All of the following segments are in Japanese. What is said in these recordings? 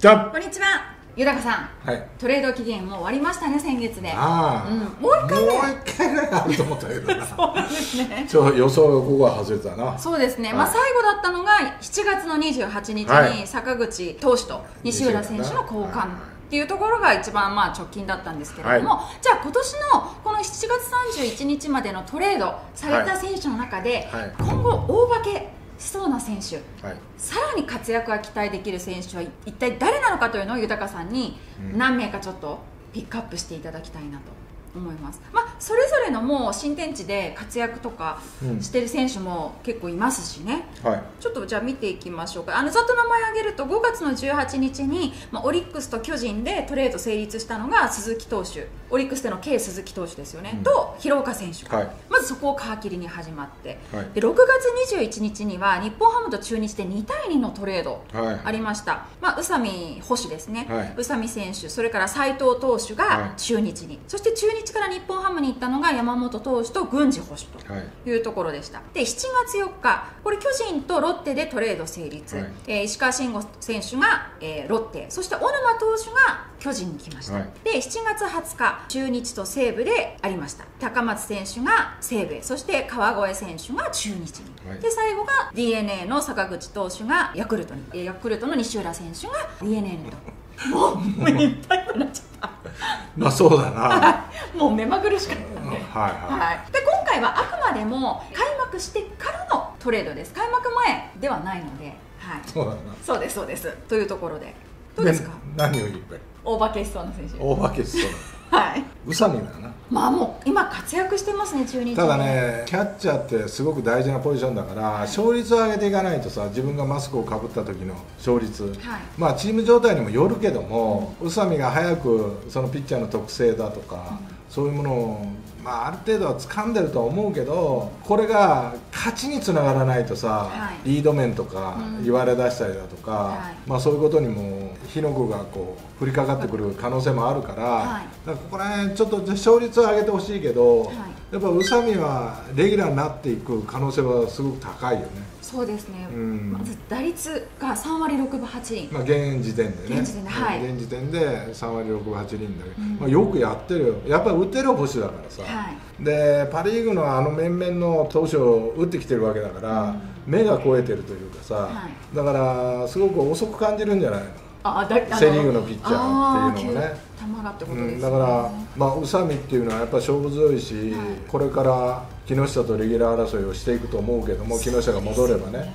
じゃこんにちは。豊さん。はい。トレード期限もう終わりましたね先月で。ああ、うん。もう一回ね。もう一回ぐらいあると思ったけどなそうですね。ちょ予想がここは外れたな。そうですね、はい。まあ、最後だったのが7月の28日はい。に坂口投手と西浦選手の交換っていうところが一番まあ直近だったんですけれども、はじゃあ今年のこの7月31日までのトレードされた選手の中で、はい。今後大化けしそうな選手。はい。さらに活躍が期待できる選手は一体誰なのかというのを豊さんにうん。何名かちょっとピックアップしていただきたいなと思います、まあ、それぞれのもう新天地で活躍とかうん。してる選手も結構いますしね、はい。ちょっとじゃあ見ていきましょうか。あのざっと名前挙げると5月の18日に、まあ、オリックスと巨人でトレード成立したのが鈴木投手オリックスでの K 鈴木投手ですよね、うん。と広岡選手、はい。まずそこを皮切りに始まって、はい。で6月21日には日本ハムと中日で2対2のトレードはい。ありました、まあ、宇佐美捕手ですね、はい。宇佐美選手それから斉藤投手はい。が中日に、そして中日から日本ハムに行ったのが山本投手と郡司捕手とはい。いうところでした。で7月4日これ巨人とロッテでトレード成立、はい。えー石川慎吾選手が、えーロッテ。そして小沼投手が巨人に来ました、はい。で7月20日中日と西武でありました。高松選手が西武へ。そして川越選手が中日に、はい。で最後が d n a の坂口投手がヤクルトに。えーヤクルトの西浦選手が d n a にと。もうもういっぱいになっちゃっまあそうだな。は たもう目まぐるしかったんでい。ははい、で今回はあくまでも開幕してからのトレードです。開幕前ではないので、はい。い、そうだな。そうですそうです。というところで。どうですか？何を言うか大化けしそうな選手。大化けしそうはい。宇佐美だな。まあもう今活躍してますね中日ただねキャッチャーってすごく大事なポジションだから勝率を上げていかないとさ自分がマスクをかぶった時の勝率、はい。まあチーム状態にもよるけども宇佐美が早くそのピッチャーの特性だとか、そういうものを、まあ、ある程度は掴んでるとは思うけどこれが勝ちにつながらないとさ、はい。リード面とかうん。言われ出したりだとか、はい。まあ、そういうことにも火の粉がこう降りかかってくる可能性もあるから,、はい。だからここら辺ちょっと勝率を上げてほしいけど、はい。やっぱ宇佐美はレギュラーになっていく可能性はすごく高いよね、そうですね、うん。まず打率が3割6分8厘、まあ、現時点でね。現時点ではい。現時点で3割6分8厘だけど、うん。まあ、よくやってるよ。やっぱり打てる捕手だからさ、はい。でパ・リーグのあの面々の投手を打ってきてるわけだから、うん。目が超えてるというかさ、はい。だからすごく遅く感じるんじゃないの？あだセ・リーグのピッチャーっていうのもねがってことですね、うん、だから、まあ、宇佐美っていうのはやっぱ勝負強いし、はい。これから木下とレギュラー争いをしていくと思うけども木下が戻ればね、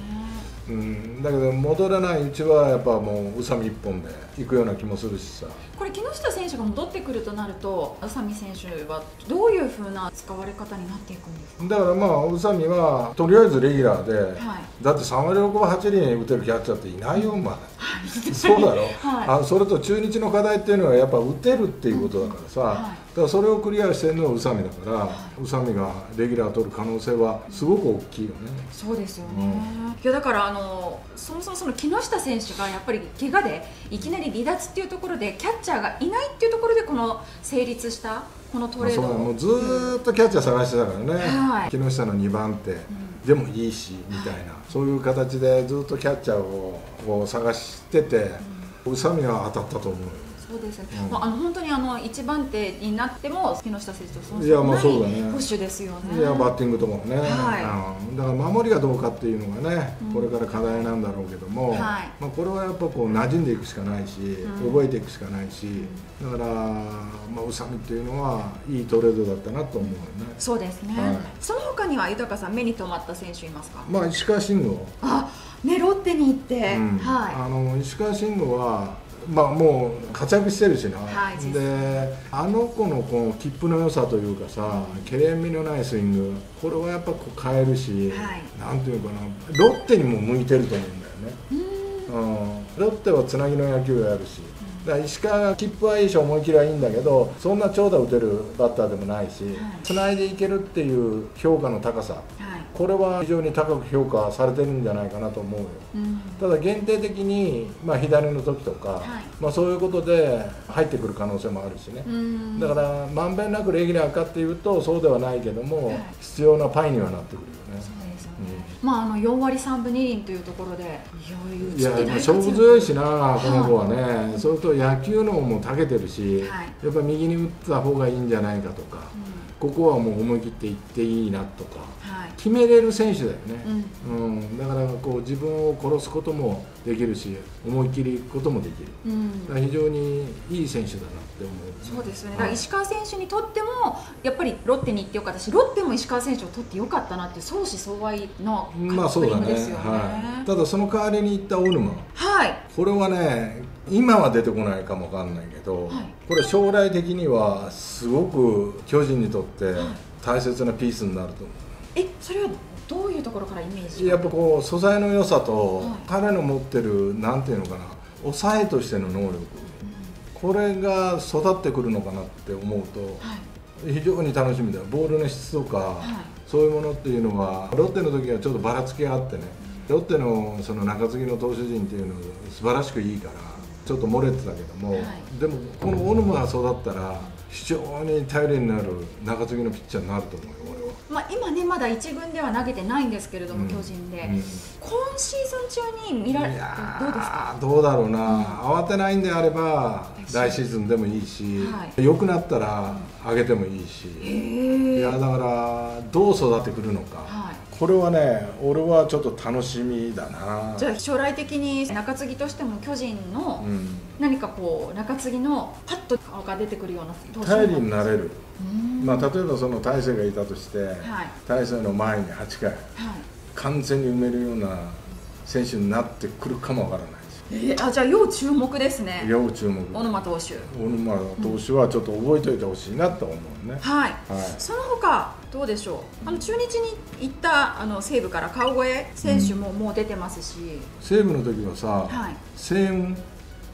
うん、だけど戻らないうちはやっぱもう宇佐美一本で行くような気もするしさ。これ木下選手が戻ってくるとなると宇佐美選手はどういうふうな使われ方になっていくんですか？だからまあ宇佐美はとりあえずレギュラーで、はい。だって3割6分8厘打てるキャッチャーっていないよお前そうだろ、はい。あそれと中日の課題っていうのはやっぱ打てるっていうことだからさ、はい。だからそれをクリアしてるのは宇佐美だから、宇佐美がレギュラー取る可能性はすごく大きいよね。そうですよね、いやだからあのそもそもその木下選手がやっぱり怪我でいきなり離脱っていうところでキャッチャーがいないっていうところでこの成立したこのトまあレードもうずーっとキャッチャー探してたからね、はい。木下の2番手、でもいいしみたいな、そういう形でずっとキャッチャーを探してて、宇佐美は当たったと思うよそうですね、うん。まあ、あの本当にあの一番手になっても木下選手とそのいやまあそうだね。保守ですよね。いやバッティングとかもね、はうん。だから守りがどうかっていうのがね、うん。これから課題なんだろうけども、はい。まあ、これはやっぱこう馴染んでいくしかないし、ん。覚えていくしかないし、だから、まあ、宇佐美っていうのはいいトレードだったなと思うよね、そうですね、はい。その他には豊さん目に留まった選手いますか？まあ、石川慎吾、あねロッテに行って、うん。はあの石川慎吾は、まあ、もう活躍してるしな、はい。実であの子のこの切符の良さというかさ、けれんみのないスイングこれはやっぱこう変えるし、はい。なんていうかなロッテにも向いてると思うんだよね、うん。ロッテはつなぎの野球をやるし、だから石川が切符はいいし思い切りはいいんだけどそんな長打打てるバッターでもないし、つないでいけるっていう評価の高さ。はいこれは非常に高く評価されてるんじゃないかなと思うよ。うん。ただ限定的に、まあ、左の時とか、はい。まあ、そういうことで入ってくる可能性もあるしね、うん。だからまんべんなくレギュラーかっていうとそうではないけども、はい。必要なパイにはなってくるよね。まああの4割3分2厘というところでいや勝負強いしなこの子はね、それと野球のもたけてるし、はい。やっぱ右に打った方がいいんじゃないかとか、ここはもう思い切っていっていいなとかはい。決めれる選手だよね、うん。うん。だからこう自分を殺すこともできるし思い切りいくこともできる。うん。非常にいい選手だなって思う。そうですよね、はい。石川選手にとってもやっぱりロッテに行ってよかったしロッテも石川選手を取ってよかったなって相思相愛のカップリまあそうだね。ングですよね。はい、ただその代わりに行った大沼はい。これはね今は出てこないかもわかんないけど、はい。これ将来的にはすごく巨人にとって大切なピースになると思えそれはどういうところからイメージ？うやっぱこう素材の良さと、はい。彼の持ってるなんていうのかな抑えとしての能力これが育ってくるのかなって思うとはい。非常に楽しみだ。よボールの質とか、はい。そういうものっていうのはロッテの時はちょっとばらつきがあってねロッテのその中継ぎの投手陣っていうのは素晴らしくいいからちょっと漏れてたけども、はい。でもこの小沼が育ったら非常に頼りになる中継ぎのピッチャーになると思うよ俺は。まあ、今ねまだ一軍では投げてないんですけれども、うん。巨人で、うん。今シーズン中に見られいやどうですか？ーどうだろうな、慌てないんであれば来シーズンでもいいし、は良くなったら上げてもいいし、いやだからどう育ってくるのか、はいこれはね俺はちょっと楽しみだな。じゃあ将来的に中継ぎとしても巨人のうん、何かこう中継ぎのパッと顔が出てくるような頼りになれる、うん。まあ、例えばその大勢がいたとして、はい。大勢の前に8回はい。完全に埋めるような選手になってくるかもわからない。しえーあじゃあ要注目ですね。要注目。小沼投手。小沼投手はちょっと覚えておいてほしいなと思うね、はい。はい。その他どうでしょう？あの中日に行ったあの西武から川越選手ももう出てますし、西武の時はさ、はい。西雲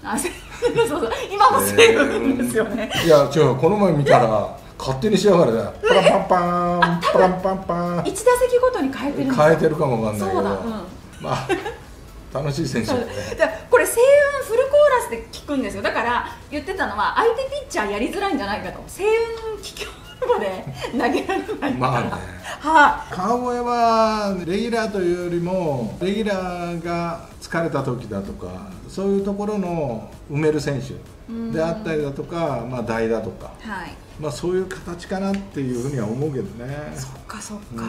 あせ そうそう。今も西武ですよね、いや違うこの前見たら勝手にしやがるね。パランパンパンパランパンパン。一打席ごとに変えてる変えてるかもわかんないけど。そうだ、うん。まあ楽しい選手ね。でこれ声援フルコーラスで聞くんですよ。だから言ってたのは相手ピッチャーやりづらいんじゃないかと。声援聞くまで 投げられないから、まあね。は川越はレギュラーというよりもレギュラーが疲れた時だとかそういうところの埋める選手であったりだとか、まあ、代打とか、いはい。まあ、そういう形かなっていうふうには思うけどね。そっかそっか、うん。な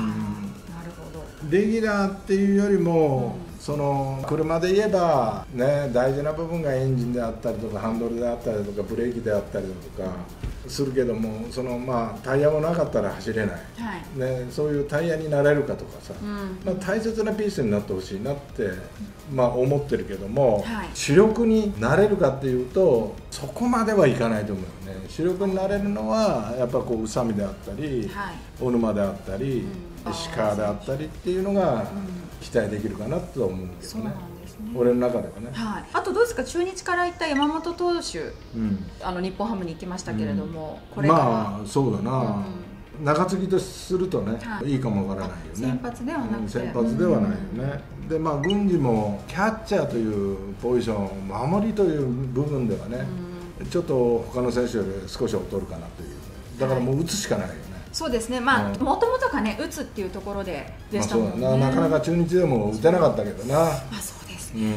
るほど。レギュラーっていうよりも、その車で言えば、ね、大事な部分がエンジンであったりとかハンドルであったりとかブレーキであったりだとかするけどもその、まあ、タイヤもなかったら走れない、はい。ね、そういうタイヤになれるかとかさ、うん。まあ、大切なピースになってほしいなって、まあ、思ってるけども、はい。主力になれるかっていうとそこまではいかないと思うよね。主力になれるのはやっぱこう宇佐美であったり、はい。小沼であったり、うん。石川であったりっていうのが期待できるかなとは思うけそうなどね、んですね。俺の中ではね、はい、あとどうですか中日から行った山本投手うん。あの日本ハムに行きましたけれども、これから、まあそうだな、中継ぎとするとね、はい。い、いかもわからないよね。先発ではなく先発ではないよね、でまあ郡司もキャッチャーというポジション守りという部分ではね、ちょっと他の選手より少し劣るかなという。だからもう打つしかないよね、そうですね。まあうん。もともとがね打つっていうところででまあしたもんね、そうだな。なかなか中日でも打てなかったけどな、まあそうですね、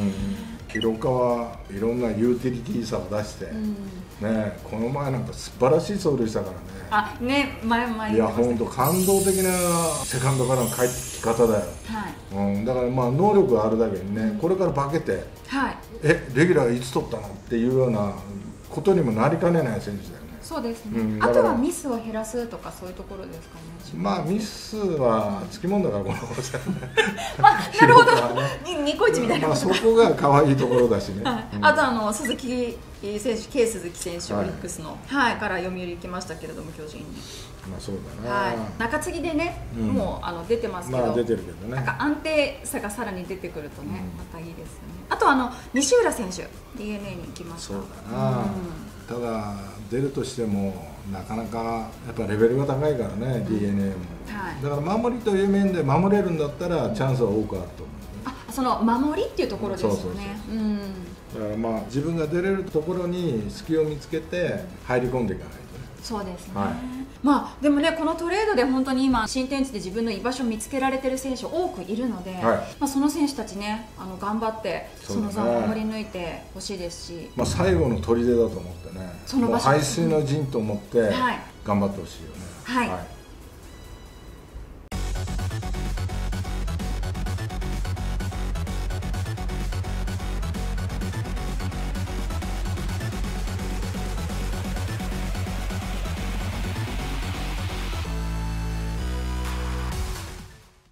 うん、広川いろんなユーティリティさを出して、うん。ねこの前なんか素晴らしい走塁したからね。あね前前いや本当感動的なセカンドからの帰ってき方だよ、はい。うん、だからまあ能力があるだけにねこれから化けてはい。えレギュラーいつ取ったの？っていうようなことにもなりかねない選手だよねそうですね、うん。あとはミスを減らすとかそういうところですかね。まあミスはつきもんだからこの子じゃねま あなるほど。ね。にニコイチみたいなまあそこが可愛いところだしね、はい。うん。あとあの鈴木選手 K 鈴木選手、はいオリックスの、はい、から読売行きましたけれども巨人に、まあそうだな、はい、中継ぎでね、うん。もうあの出てますけど、まあ出てるけどね。なんか安定さがさらに出てくるとね、うん。またいいですよね。あとあの西浦選手 d n a に行きました。そうだな、ただ出るとしてもなかなかやっぱレベルが高いからね、d n a も、はい。だから守りという面で守れるんだったらチャンスは多くあると思あその守りっていうところですよね。そうんうだからまあ自分が出れるところに隙を見つけて入り込んでいかないとね。そうですね、はい。まあでもねこのトレードで本当に今新天地で自分の居場所を見つけられてる選手多くいるので、はい。まあ、その選手たちねあの頑張ってその座を守り抜いてほしいですし、まあ、最後の砦だと思ってね。その場所もう排水の陣と思ってはい。頑張ってほしいよね。はい